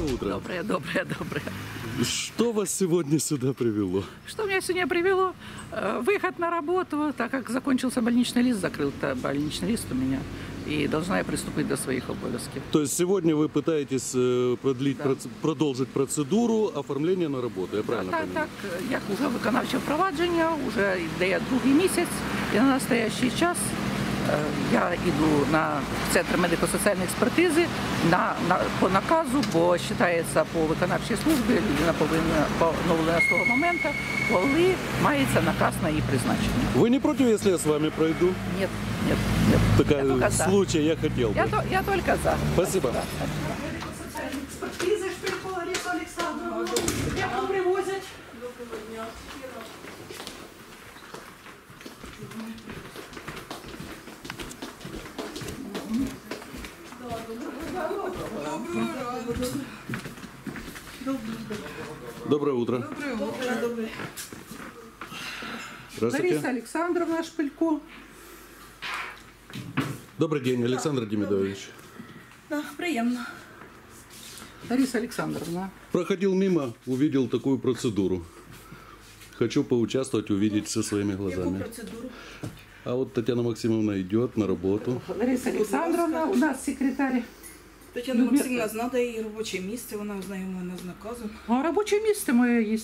Доброе утро. Доброе, доброе, доброе. Что вас сегодня сюда привело? Что меня сегодня привело? Э, Выход на работу, так как закончился больничный лист, закрыл больничный лист у меня. И должна я приступить до своих обов'язків. То есть сегодня вы пытаетесь э, продлить, Да. проц- продолжить процедуру оформления на работу, я правильно Так, понимаю? так, як уже виконавче впровадження, вже йде другий місяць, і на настоящий час е, я йду на центр медико-соціальної експертизи на, на, по наказу, бо вважається по виконавчій службі, людина повинна поновлена з того моменту, коли мається наказ на її призначення. Вы не против, если я с вами пройду? Нет, нет, нет. Такая Я за. случай я хотел Я, то- я только за. Спасибо. Експертизи Шпилько Олександровну. Як привозять? Доброе утро. Здравствуйте. Лариса Олександровна Шпилько. Добрый день, Александр Демидович. Да, приємно. Лариса Олександровна. Проходил мимо, увидел такую процедуру. Хочу поучаствовать, увидеть со своими глазами. процедуру? А вот Татьяна Максимовна идет на работу. Лариса Олександровна, у нас секретарь. Тетяна Людмила- Максимівна знає її робоче місце, вона ознайомлена з наказом. А робоче місце моє є.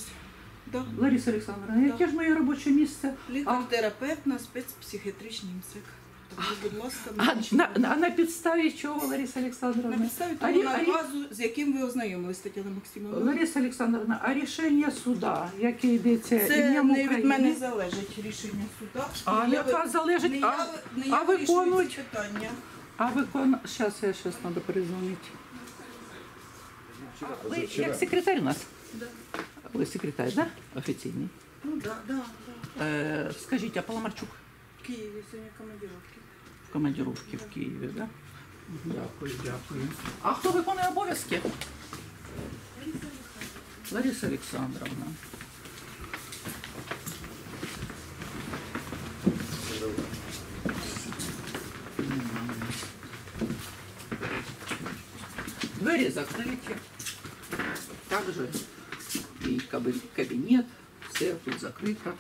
Да. Лариса Олександровна, яке ж моє робоче місце? Лікар-терапевт на спецпсихіатричній МСЕК. Будь ласка, А на, на, на підставі чого, Лариса Олександровна? на підставі А того а наказу, з яким ви ознайомились, Тетяна Максимовна. Лариса Олександровна, а рішення суда, яке йдеться Це ім'ям не від України? мене залежить рішення суда. А Не я яка ви- залежить? Не А- я, а я вирішую виконують? ці питання. А викон... Сейчас я сейчас надо перезвонить. А ви як секретарь у нас? Да. Ви секретарь, да? Офіційний. Ну да, да, да. Е, скажіть, а Паламарчук В Києві сьогодні командировки. в командировці в Києві, да? Дякую, дякую. А хто виконує обов'язки? Лариса Олександровна. Двери закрыты. Также и каби- кабинет, все тут закрыто.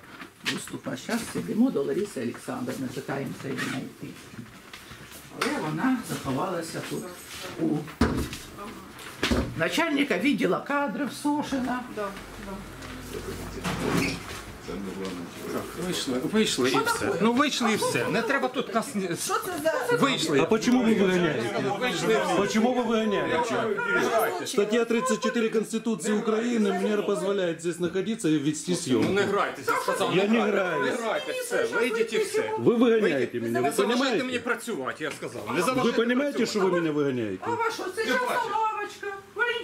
Доступа. Зараз сидимо до Лариси Олександровни, питаємося її знайти. Але вона заховалася тут у начальника відділу кадрів Сошина. Да, да. Вийшли, вийшли і все. Ну вийшли і все. Не треба тут нас ні- Що це за вийшли. А почему вы выгоняете? Вийшли. Почему вы выгоняете? Статья 34 Конституции Украины мне позволяет здесь находиться и вести Ну съемку. не грайтеся, сказав. Я не Не граюсь. грайте, все, вийдіть і все. Вы выгоняете меня, Не вы заважайте мені понимаете? працювати, я сказав. Не Вы заважайте понимаете, что працювати. вы меня выгоняете? А ваша це Я частна бачу. лавочка,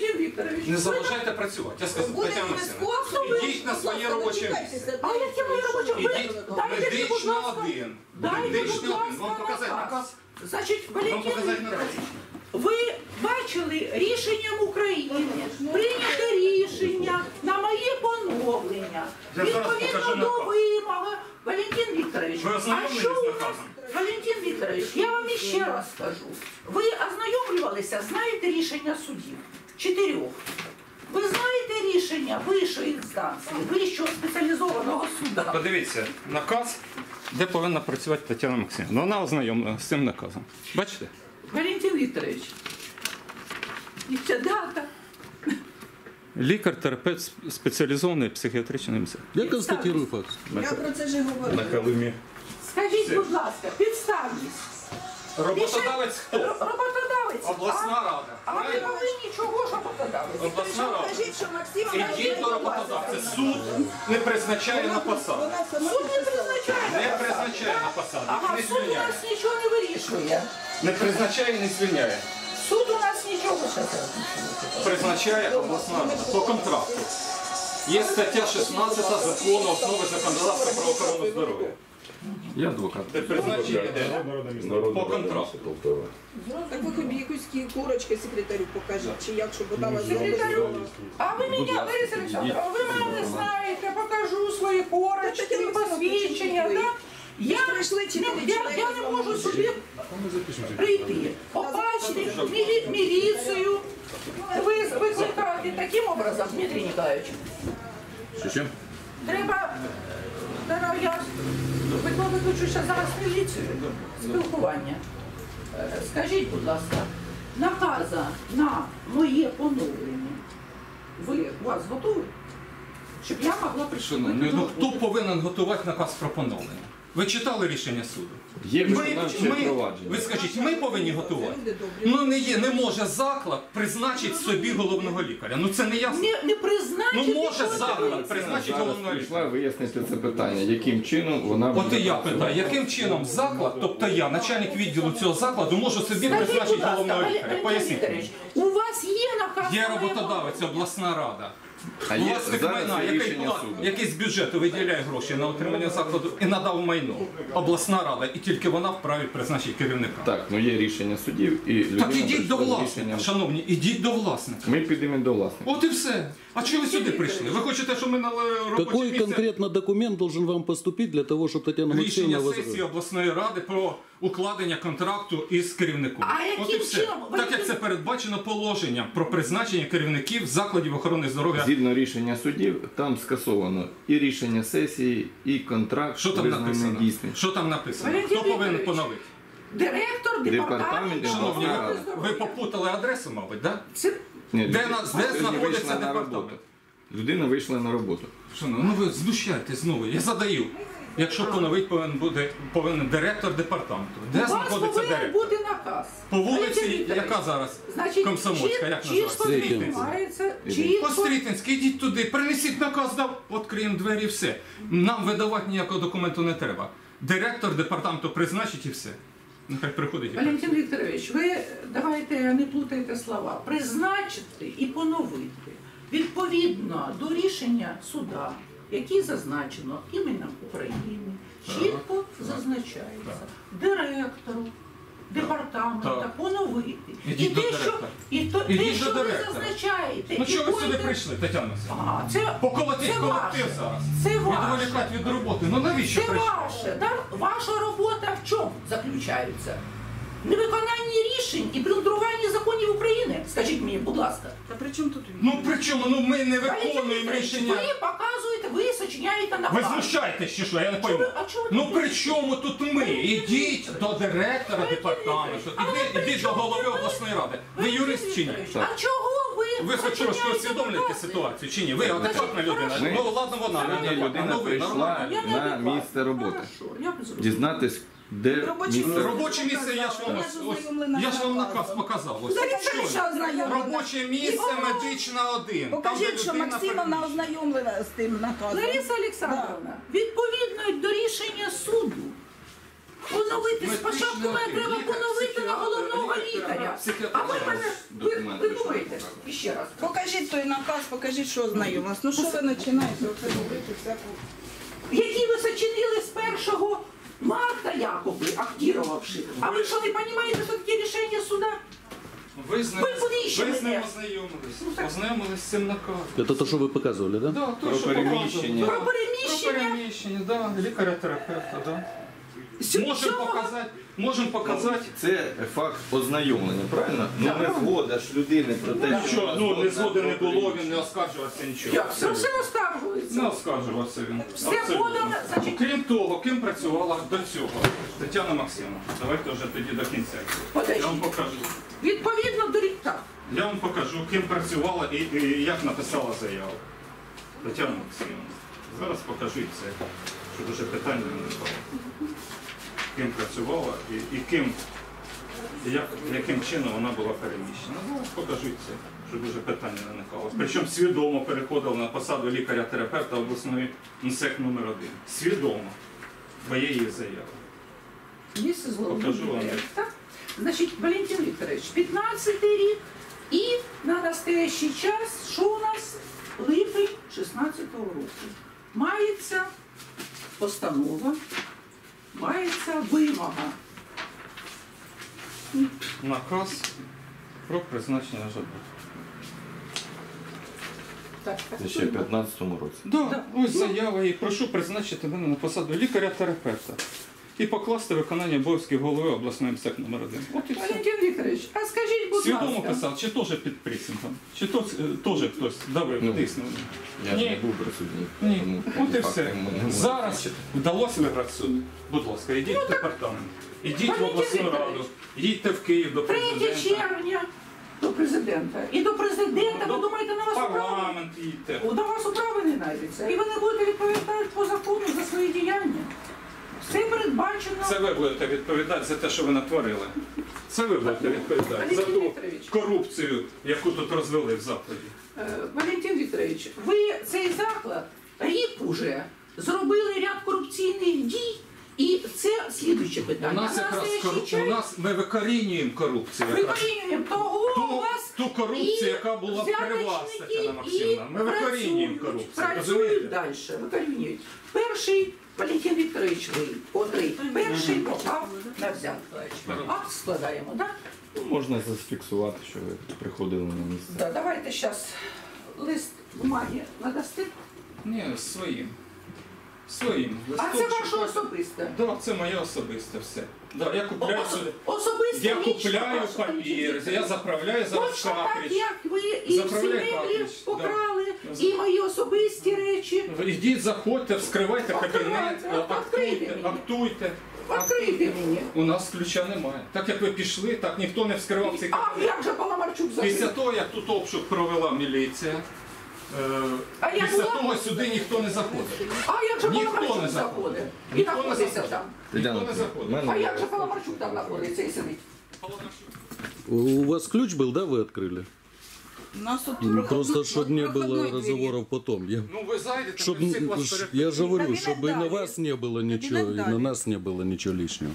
Валентин Вікторович. Не заважайте працювати, я сказав. Буде Тетяна Васильівна. Ідіть на своє робоче місце. А яке моє робоче? Ідіть дайте будь медично ласка, один. Дайте, Медично будь один. Вам показати наказ. наказ? Значить, Вам Валентин показати наказ? Вікторович, ви бачили рішенням України прийняте рішення на моє поновлення. Я зараз покажу Відповідно до наказ. вимоги. Валентин Вікторович, Ви а ознайомлені що з у нас? наказом? Валентин Вікторович, я вам іще раз скажу. Ви ознайомлювалися, знаєте рішення судів? Чотирьох. Ви знаєте рішення вищої інстанції, вищого спеціалізованого суда? Подивіться, наказ, де повинна працювати Тетяна Максимівна. Вона ознайомлена з цим наказом. Бачите? Валентин Вікторович, і ця дата. Лікар-терапевт з спеціалізованої психіатричної МСЕК. Я констатирую факт. Я про це ж говорю. На Калимі. Скажіть, будь ласка, підставність. Роботодавець хто? Роботодавець. Обласна рада. А ви повинні чого ж роботодавець? Обласна рада. Кажіть, що Максима Ідіть до роботодавця. Суд не призначає на посаду. Суд не призначає. Не призначає на посаду. Ага, Не суд у звільняє. нас нічого не вирішує. Не призначає і не звільняє. Суд у нас нічого. Призначає обласна рада по контракту. Є стаття 16 закону основи законодавства про охорону здоров'я. Я адвокат. По контракту. Так ви хоч якусь курочки секретарю покажіть, чи як, щоб вона вас Секретарю. А ви мене, Лариса Олександровна, ви мене не знаєте, покажу свої корочки, посвідчення, ви- да? Я, не, чотири я, чоловіка я не можу з сюди прийти, побачити мілі- міліцію, Ви викликаєте таким образом, Дмитрий Николаевич. Що чим? Треба, треба я викличу ще зараз міліцію спілкування. Е, Скажіть, будь ласка, наказа на моє поновлення. Ви вас готові? Щоб я могла прийти. Шановні, ну хто повинен готувати наказ про поновлення? Ви читали рішення суду? Є виконавче ми, провадження. ви скажіть, ми повинні готувати? Ну не є, не може заклад призначити собі головного лікаря. Ну це не ясно. Не, не призначити. Ну може заклад призначити Зараз головного прийшла лікаря. вияснити це питання, яким чином вона От і я питаю, яким чином заклад, тобто я, начальник відділу цього закладу, можу собі Скажіть, будь призначити ласка, головного Валерій лікаря? Поясніть. Вікторович, мені. у вас є наказ? Є роботодавець, обласна рада. А є Власник зараз майна, є який, рішення суду. який з бюджету виділяє гроші на отримання закладу і надав майно. Обласна рада, і тільки вона вправі призначити керівника. Так, ну є рішення судів і людина Так ідіть до прийшла з власника, рішенням. шановні, ідіть до власника. Ми підемо до власника. От і все. А чого ви сюди прийшли? Ви хочете, щоб ми на робоче Какой місце конкретно документ должен вам поступить для того, чтобы Татьяна рішення сесії обласної ради про укладення контракту із керівником? А яким От і все. чином? Так як це передбачено положенням про призначення керівників закладів охорони здоров'я. Згідно рішення судів, там скасовано і рішення сесії, і контракт Що там визнаний написано? дійсним. Що там написано? Валентин Хто повинен Вікторович. поновити? Директор департаменту. Департамент Шановні, ви, попутали адресу, мабуть, так? Да? Це Ні, Де людина нас- де знаходиться вийшла на департамент? роботу. Людина вийшла на роботу. Шановні, ну ви знущаєтесь знову. Я задаю. Якщо поновить повинен буде повинен директор департаменту. Де у вас знаходиться повинен директор? бути наказ. По вулиці, яка зараз? Значить, Комсомольська, як чітко називається? Стрітинська. чітко- Пострітинський, ідіть туди, принесіть наказ, дав, відкриємо двері і все. Нам видавати ніякого документу не треба. Директор департаменту призначить і все. Нехай приходить і Валентин Вікторович, ви давайте не плутайте слова. Призначити і поновити відповідно до рішення суда, який зазначено іменем України, чітко зазначається директору департамента Так. поновити. І те, що, і то, Ідіть те, до що ви директора. зазначаєте, Ну і чого ви сюди прийшли, Тетяна? А, це, Поколотіть це колектив ваше. зараз. Це ваше. Відволікати від роботи. Ну навіщо Це прийшли? ваше. Да? Ваша робота в чому заключається? Невиконанні рішень і плюндруванні законів України. Скажіть мені, будь ласка. Та при чому тут він? Ну при чому? Ну ми не виконуємо рішення. Ви показуєте, ви сочиняєте наказ. Ви знущаєтесь чи що? Я не пойму. а ви Ну при чому тут ми? Ідіть до директора департаменту, ідіть до голови обласної ради. Ви юрист чи ні? А чого ви? Ви хоч трошки усвідомлюєте ситуацію чи ні? Ви адекватна людина. Ну ладно, вона не людина Ну прийшла на місце роботи. Дізнатись, де Робоче місце місце. Робоче місце я ж вам Я ж ось- ознайомлена я ж вам наказ показав. Ось. Покажіть, Що? що ознайомлена. Робоче місце медична 1. Покажіть, що Максимовна ознайомлена з тим наказом. Лариса Олександровна, відповідно до рішення суду, поновити спочатку мене треба поновити на головного лікаря. А ви мене ви, ви думаєте ще раз. Покажіть той наказ, покажіть, що ознайомилась. Ну що ви починаєте оце робити всяку? Які ви сочинили з 1 марта якоби, актірувавши. А ви що не розумієте, що таке рішення суда? Ви з ним, Ви кудись ви з ним мене? ознайомились. Ознайомились з цим наказом. Это то, что вы показывали, да? Да, то, Про що переміщення. показували. Про переміщення. Про переміщення, да. лікаря-терапевта, да. Можемо показати, можемо показати. Це факт ознайомлення, правильно? Ну не згода ж людини про те, що Що, ну, не згоден не було, він не оскаржувався нічого. Як все оскаржується? Не оскаржувався він. Все Абсолютно. подано, значить, Крім того, ким працювала до цього Тетяна Максимовна. Давайте вже тоді до кінця. Подожди. Я вам покажу. відповідно до рі- так. Я вам покажу, ким працювала і, і як написала заяву. Тетяна Максимовна. Зараз покажу і це, щоб уже питання виникало. Ким працювала і, і ким, і як, яким чином вона була переміщена. Покажу і це, щоб уже питання не виникало. Причому свідомо переходила на посаду лікаря-терапевта обласної МСЕК номер 1 Свідомо. Бо є її заява. Місце злову. Покажу вам. Так. Значить, Валентин Вікторович, 15 рік і на настоящий час, що у нас липень 16-го року. Мається постанова, мається вимога. Наказ про призначення жабу. Так, так, ще в 15-му році. Да, ось заява і прошу призначити мене на посаду лікаря-терапевта і покласти виконання обов'язків голови обласної МСЕК номер 1 От і все. Валентин Вікторович, а скажіть, будь Свідомо ласка. писав, чи теж під пресингом? Чи то, е, теж хтось давив, Ну, тиснув? Я ж Ні. не був присутній. Ні, тому от і все. ми не можемо Зараз вдалося виграти суд. Будь ласка, йдіть в департамент, йдіть в обласну раду, їдьте в Київ до 3 президента, червня до президента. І до президента, ви думаєте, на вас управи? парламент їдьте. На вас управи не знайдеться. І ви не будете відповідати по закону за свої діяння. Все передбачено. Це ви будете відповідати за те, що ви натворили. Це ви будете відповідати за ту корупцію, яку тут розвели в закладі. Е, Валентин Вікторович, ви цей заклад рік уже зробили ряд корупційних дій, і це слідуюче У нас якраз час у нас ми викорінюємо корупцію. Якраз. порівнюємо того у вас ту корупцію, і яка була при вас, Тетяна Максимовна. Ми викорінюємо корупцію. Працюють Розумієте? далі, викорінюють. Перший Валентин Вікторович, ви, котрий перший попав на взятку. Акт складаємо, так? Ну, Можна зафіксувати, що ви приходили на місце. Да, давайте зараз лист бумаги надасте. Ні, своїм. Своїм. А це ваше особисте. Да, це моє особисте все. Да, я купляю Ос- сюди. Особисте Я лічно купляю ваше, папір, я заправляю зараз Точно так, як ви і всі Заправляй меблі картридж, покрали, да. і мої особисті речі. Ідіть, заходьте, вскривайте кабінет, Відкривайте, актуйте, мені. актуйте. Відкрийте мені. У нас ключа немає. Так як ви пішли, так ніхто не вскривав цей А кабінет. як же Паламарчук Після того, як тут обшук провела міліція, А я після була? того сюди ніхто не заходив. А як же Ніхто не Паламарчук заходить. заходить? І Ніхто не знаходиться заходить. там. Тетяна, Ніхто не заходить. в мене А як же Паламарчук там знаходиться і сидить? У вас ключ был, да, вы открыли? У нас тут Просто, чтобы не было проходной двери. разговоров потом. Я, Ну ви зайдете, чтоб, ми всіх вас ш- перепрошуємо. я же говорю, Кабинет чтобы и на дали. вас не было ничего, и на дали. нас не было ничего лишнего.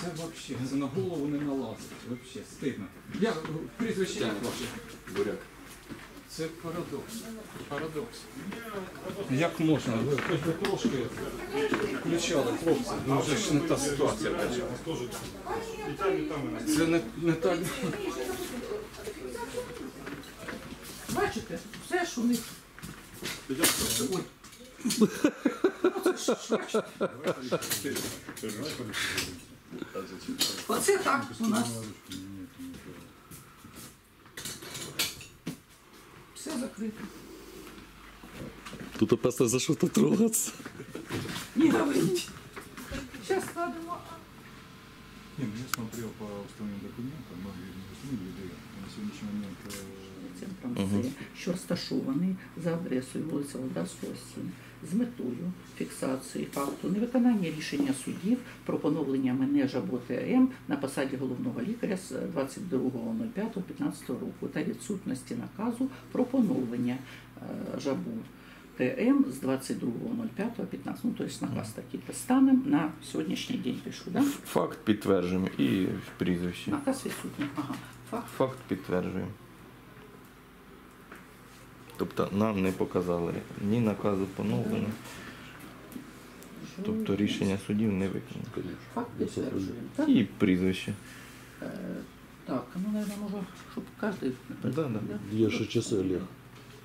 Це взагалі це на голову не налазить. Взагалі стидно. Я прізвище як ваше? буряк. Це парадокс. Парадокс. Як можна? Ви хоч би трошки включали, хлопці. Ну вже ж не та ситуація. Це не, не так. Бачите, все ж у них. Ой. Оце так у нас. Все закрито. Тут опасно за что-то трогаться. Не говоріть. Зараз складемо. Не, ну, я смотрел по уставным документам, многие ну, люди на сегодняшний момент э, Центром МСЕ, що розташований за адресою вулиця Вода 107, з метою фіксації факту невиконання рішення судів про поновлення мене Жаботи М на посаді головного лікаря з 22.05.15 року та відсутності наказу про поновлення е, Жабу ТМ з 22.05.15. Ну, тобто наказ такий станом на сьогоднішній день пишу, да? Факт підтверджуємо і прізвище. Наказ відсутній. Ага. Факт Факт підтверджуємо. Тобто нам не показали ні наказу поновлення, тобто рішення судів не виконано. Факт підтверджуємо. Так? І прізвище. Е, Так, ну, наверное, може, щоб кожен... Да, да. Я же часы, Олег.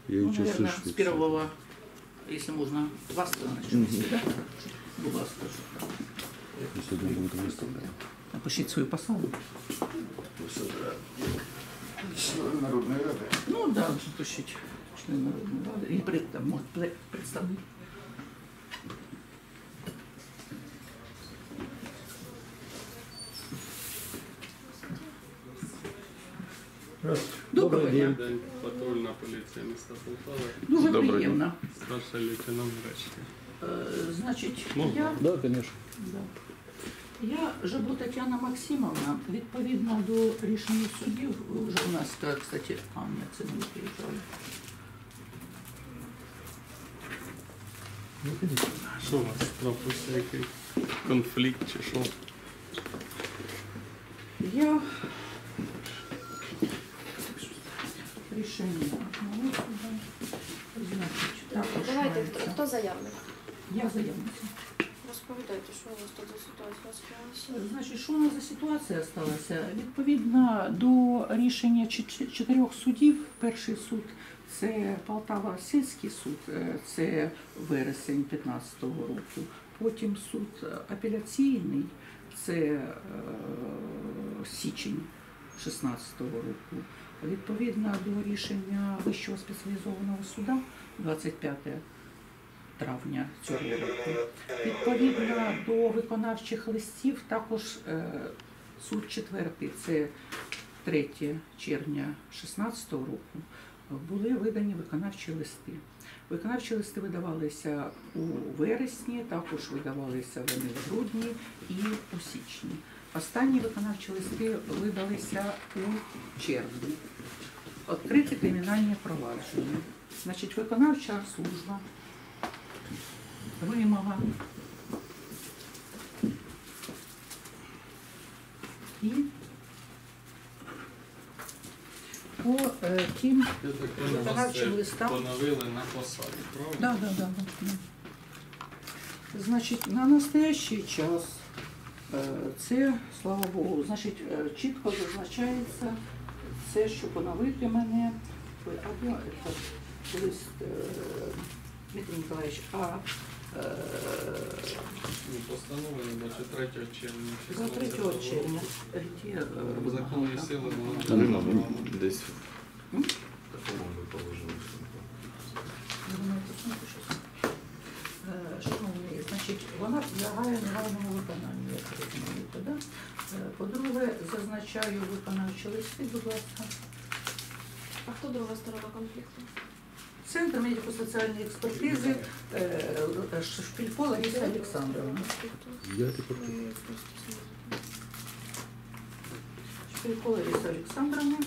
Я Ну, и часы наверное, с швейцар. первого, если можно, два стороны, да? Будь ласка. И Сегодня будет выставлено. Напишіть свою посаду. Народной Рады. Ну, да, напишіть. Член Народної Ради. І пред, там, представник. Доброго дня. День патрульна поліція міста Полтава, Дуже Доброго приємно. старший лейтенант Гречки. Е, Значить, Можна? я Да, конечно. Да. Я Жабу Тетяна Максимовна, відповідно до рішення судів, вже у нас, кстати, а, ні, це не ми Що у вас трапився який конфлікт чи що? Я рішення. ну. Значить, так, Давайте, хто, хто заявник? Я заявниця. Розповідайте, що у вас тут за ситуація склалася? Значить, що у нас за ситуація сталася? Відповідно до рішення чотирьох судів, перший суд це Полтава сільський суд, е, це вересень 15-го року. Потім суд апеляційний, це е, січень 16-го року. Відповідно до рішення Вищого спеціалізованого суда 25 травня цього року. Відповідно до виконавчих листів, також е, суд четвертий, це 3 червня 2016 року, були видані виконавчі листи. Виконавчі листи видавалися у вересні, також видавалися вони в грудні і у січні. Останні виконавчі листи видалися у червні. Відкриті кримінальні провадження. Значить, виконавча служба вимога. І по е, тим так Виконавчим листам. поновили на посаді, правда? Да, да, да, да. да. Значить, на настоящий час е, це, слава Богу, значить, е, чітко зазначається це, що поновити мене. Або лист е, Дмитрий Николаевич, а е, постановлено, значить, 3 червня. за 3 червня. Де, В законній сили воно Та нема десь. Е, Шановні, значить, вона підлягає негайному виконанню, як ви розумієте, да? Е, По-друге, зазначаю виконавчі листи, будь ласка. А хто друга сторона конфлікту? Центр медико-соціальної експертизи е, е, Шпілько Лариса Олександровна. Шпілько Лариса Олександровна.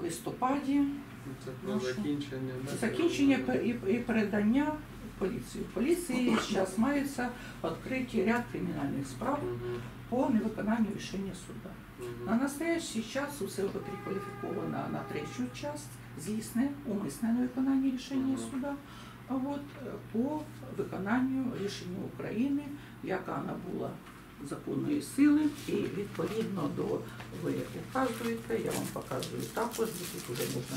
В листопаді Це про закінчення. да? закінчення і передання поліцію. В поліції зараз мається відкриті ряд кримінальних справ по невиконанню рішення суда. На настоящий час усе перекваліфіковано на третю часть, злісне, умисне невиконання рішення суда. А от е, по виконанню рішення України, яка набула законної сили, і відповідно до ви указуєте, я вам показую також, тут вже можна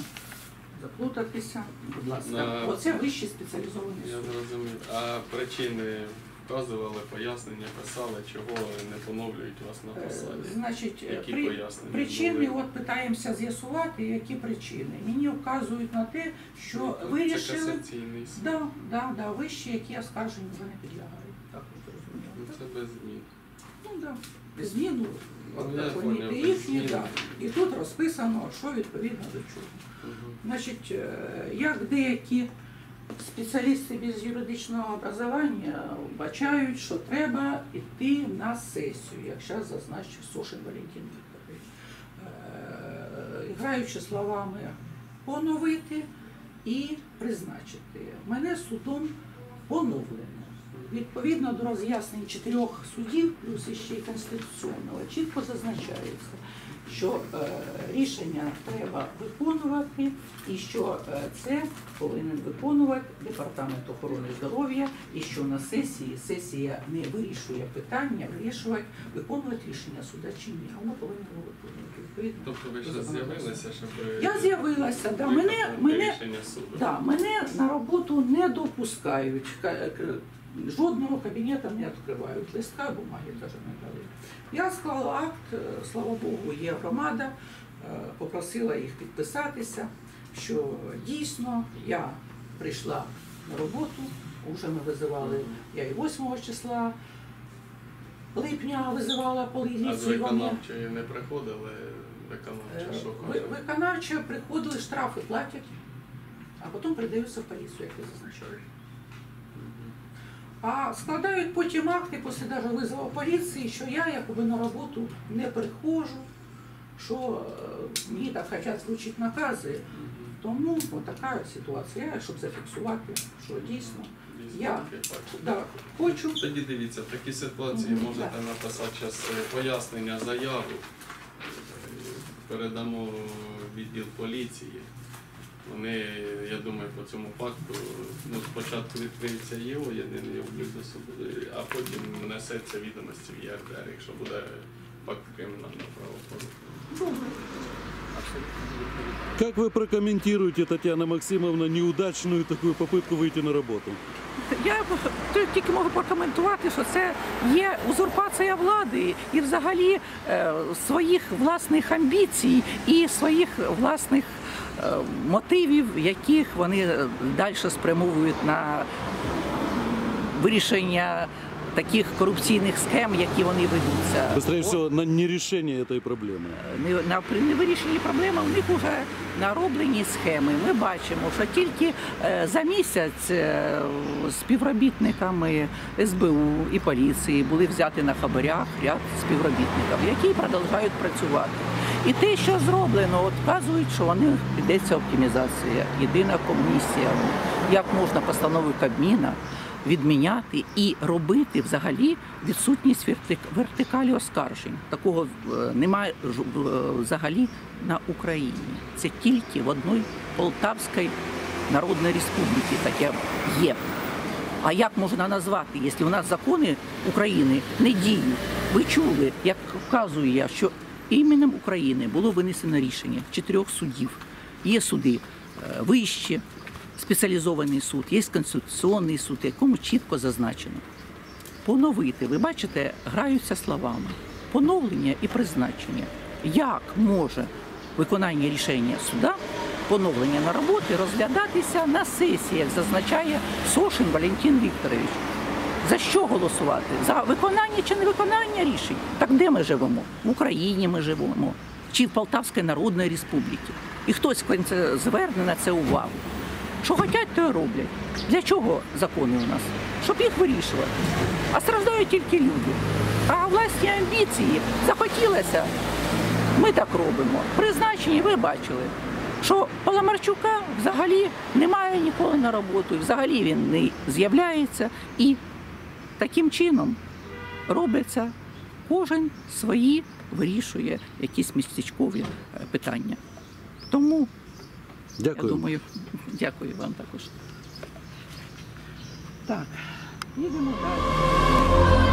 заплутатися. Будь ласка, На- оце вищий спеціалізований Я суд. зрозумів. А причини вказували, пояснення писали, чого не поновлюють вас на Е, посаді? Значить, е, Які при- пояснення причини, були? от питаємося з'ясувати, які причини. Мені вказують на те, що Ну, Це вирішили. касаційний суд. Да, да, да, вищі, які оскаржені не підлягають. Так ви Ну, зрозуміли. Це без змін. Ну так, да. Зміну Ну, поняти їхні, да. І тут розписано, що відповідно до чого. Значить, е, як деякі спеціалісти без юридичного образування вбачають, що треба йти на сесію, як зараз зазначив Сошин Валентин Вікторович. Е, Граючи словами поновити і призначити. Мене судом поновлено. Відповідно до роз'яснень чотирьох судів, плюс іще й конституційного, чітко зазначається, що е, рішення треба виконувати, і що е, це повинен виконувати департамент охорони здоров'я, і що на сесії сесія не вирішує питання, вирішувати, виконувати рішення суда чи ні, а воно повинно виконувати. Відповідно. Тобто ви ще з'явилися, щоб Я з'явилася, да, мене, мене. Да, мене на роботу не допускають. Жодного кабінету не відкривають, листка бумаги навіть не дали. Я склала акт, е, слава Богу, є громада, е, попросила їх підписатися, що дійсно я прийшла на роботу, вже ми визивали, я і 8 числа липня визивала А поліцію. вони- виконавчої не приходили виконавча, Е, що каже? Виконавче приходили, штрафи платять, а потім передаються в поліцію, як ви зазначали. А складають потім акти після даже визову поліції, що я якоби на роботу не приходжу, що е, мені так хочуть звучити накази. Тому така ситуація, щоб зафіксувати, що дійсно я да, хочу. Тоді дивіться, в такій ситуації можете написати зараз пояснення, заяву. Е, Передамо відділ поліції. Вони, я думаю, по цьому факту ну, спочатку відкриється ЄО, єдиний облік особи, а потім внесеться відомості в ЄРДР, якщо буде факт кримінального правопорушення. Как вы прокомментируете, Татьяна Максимовна, неудачную такую попытку выйти на работу? Я б- тільки можу прокоментувати, що це є узурпація влади і взагалі е, своїх власних амбіцій і своїх власних е, мотивів, яких вони далі спрямовують на вирішення таких корупційних схем, які вони ведуться. Быстрее всего, на нерешение этой проблемы. Не, на, при невирішенні проблеми у них вже нароблені схеми. Ми бачимо, що тільки е, за місяць е, співробітниками СБУ і поліції були взяті на хабарях ряд співробітників, які продовжують працювати. І те, що зроблено, от вказують, що вони йдеться оптимізація, єдина комісія, як можна постанови Кабміна відміняти і робити взагалі відсутність вертик- вертикалі оскаржень. Такого е, немає е, взагалі на Україні. Це тільки в одній Полтавській Народній Республіці таке є. А як можна назвати, якщо у нас закони України не діють? Ви чули, як вказую я, що іменем України було винесено рішення чотирьох судів. Є суди е, вищі, спеціалізований суд, є конституційний суд, якому чітко зазначено. Поновити, ви бачите, граються словами. Поновлення і призначення. Як може виконання рішення суда, поновлення на роботі розглядатися на сесіях, зазначає Сошин Валентин Вікторович. За що голосувати? За виконання чи невиконання рішень? Так де ми живемо? В Україні ми живемо чи в Полтавській Народній Республіці. І хтось зверне на це увагу. Що хочуть, то роблять. Для чого закони у нас? Щоб їх вирішувати. А страждають тільки люди. А власні амбіції захотілося. Ми так робимо. Призначені ви бачили, що Паламарчука взагалі немає ніколи на роботу, взагалі він не з'являється. І таким чином робиться кожен свої вирішує якісь містечкові е, питання. Тому я Дякую. думаю, дякую вам також. Так, їдемо далі.